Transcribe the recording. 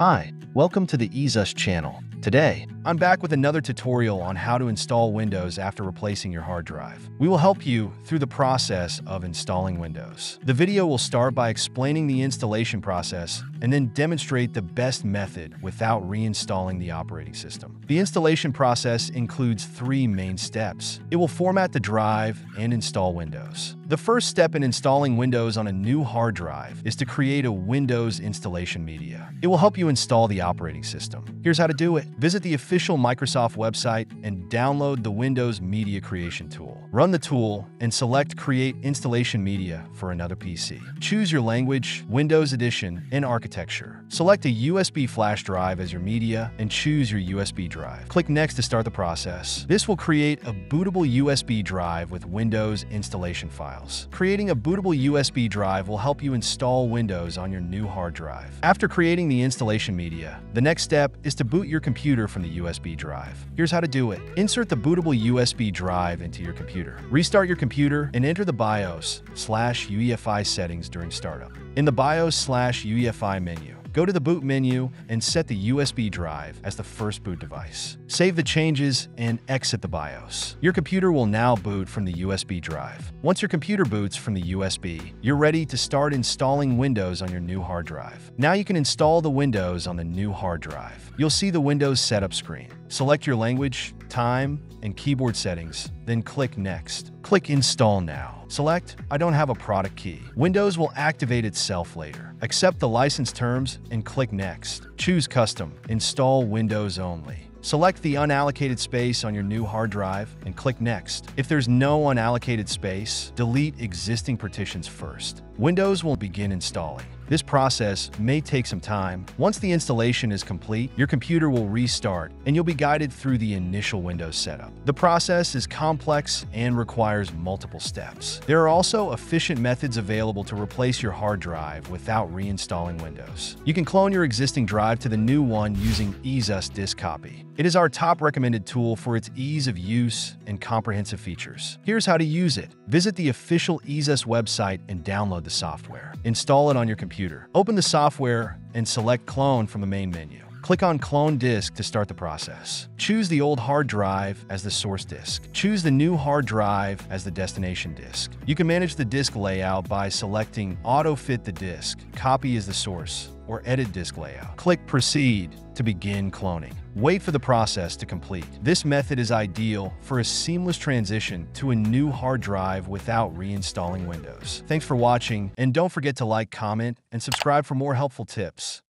Hi, welcome to the EaseUS channel. Today, I'm back with another tutorial on how to install Windows after replacing your hard drive. We will help you through the process of installing Windows. The video will start by explaining the installation process and then demonstrate the best method without reinstalling the operating system. The installation process includes three main steps. It will format the drive and install Windows. The first step in installing Windows on a new hard drive is to create a Windows installation media. It will help you install the operating system. Here's how to do it. Visit the official Microsoft website and download the Windows Media Creation tool. Run the tool and select Create Installation Media for another PC. Choose your language, Windows Edition, and architecture. Select a USB flash drive as your media and choose your USB drive. Click Next to start the process. This will create a bootable USB drive with Windows installation files. Creating a bootable USB drive will help you install Windows on your new hard drive. After creating the installation media, the next step is to boot your computer from the USB drive. Here's how to do it. Insert the bootable USB drive into your computer. Restart your computer and enter the BIOS slash UEFI settings during startup. In the BIOS slash UEFI menu, Go to the boot menu and set the USB drive as the first boot device. Save the changes and exit the BIOS. Your computer will now boot from the USB drive. Once your computer boots from the USB, you're ready to start installing Windows on your new hard drive. Now you can install the Windows on the new hard drive. You'll see the Windows setup screen. Select your language, time, and keyboard settings, then click Next. Click Install Now. Select I don't have a product key. Windows will activate itself later. Accept the license terms and click Next. Choose Custom. Install Windows only. Select the unallocated space on your new hard drive and click Next. If there's no unallocated space, delete existing partitions first. Windows will begin installing. This process may take some time. Once the installation is complete, your computer will restart and you'll be guided through the initial Windows setup. The process is complex and requires multiple steps. There are also efficient methods available to replace your hard drive without reinstalling Windows. You can clone your existing drive to the new one using EaseUS Disk Copy. It is our top recommended tool for its ease of use and comprehensive features. Here's how to use it. Visit the official EaseUS website and download the software. Install it on your computer. Open the software and select Clone from the main menu. Click on Clone Disk to start the process. Choose the old hard drive as the source disk. Choose the new hard drive as the destination disk. You can manage the disk layout by selecting Auto Fit the disk, Copy as the source, or Edit disk layout. Click Proceed to begin cloning. Wait for the process to complete. This method is ideal for a seamless transition to a new hard drive without reinstalling Windows. Thanks for watching, and don't forget to like, comment, and subscribe for more helpful tips.